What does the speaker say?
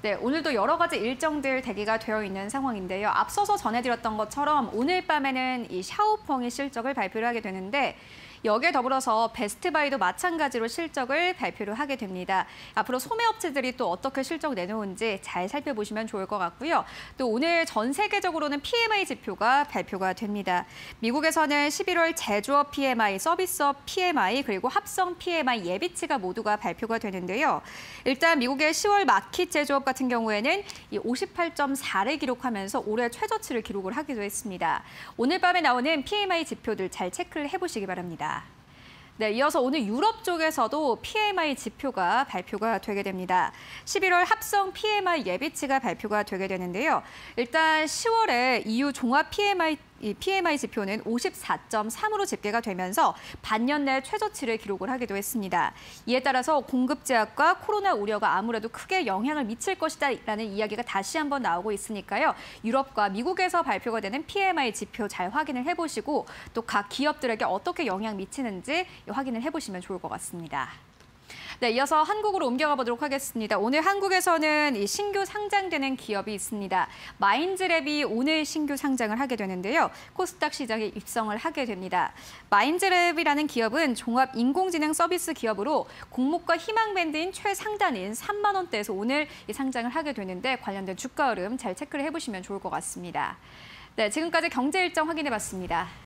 네, 오늘도 여러 가지 일정들 대기가 되어 있는 상황인데요. 앞서서 전해드렸던 것처럼 오늘 밤에는 이 샤오펑이 실적을 발표를 하게 되는데 여기에 더불어서 베스트바이도 마찬가지로 실적을 발표를 하게 됩니다. 앞으로 소매업체들이 또 어떻게 실적 내놓은지 잘 살펴보시면 좋을 것 같고요. 또 오늘 전 세계적으로는 PMI 지표가 발표가 됩니다. 미국에서는 11월 제조업 PMI, 서비스업 PMI, 그리고 합성 PMI 예비치가 모두가 발표가 되는데요. 일단 미국의 10월 마켓 제조업 같은 경우에는 이 58.4를 기록하면서 올해 최저치를 기록을 하기도 했습니다. 오늘 밤에 나오는 PMI 지표들 잘 체크를 해보시기 바랍니다. 네, 이어서 오늘 유럽 쪽에서도 PMI 지표가 발표가 되게 됩니다. 11월 합성 PMI 예비치가 발표가 되게 되는데요. 일단 10월에 EU 종합 PMI 이 PMI 지표는 54.3으로 집계가 되면서 반년 내 최저치를 기록을 하기도 했습니다. 이에 따라서 공급 제약과 코로나 우려가 아무래도 크게 영향을 미칠 것이다라는 이야기가 다시 한번 나오고 있으니까요. 유럽과 미국에서 발표가 되는 PMI 지표 잘 확인을 해보시고 또 각 기업들에게 어떻게 영향 미치는지 확인을 해보시면 좋을 것 같습니다. 네, 이어서 한국으로 옮겨가 보도록 하겠습니다. 오늘 한국에서는 이 신규 상장되는 기업이 있습니다. 마인즈랩이 오늘 신규 상장을 하게 되는데요. 코스닥 시장에 입성을 하게 됩니다. 마인즈랩이라는 기업은 종합 인공지능 서비스 기업으로 공모가 희망 밴드인 최상단인 3만 원대에서 오늘 이 상장을 하게 되는데 관련된 주가 흐름 잘 체크를 해보시면 좋을 것 같습니다. 네, 지금까지 경제 일정 확인해봤습니다.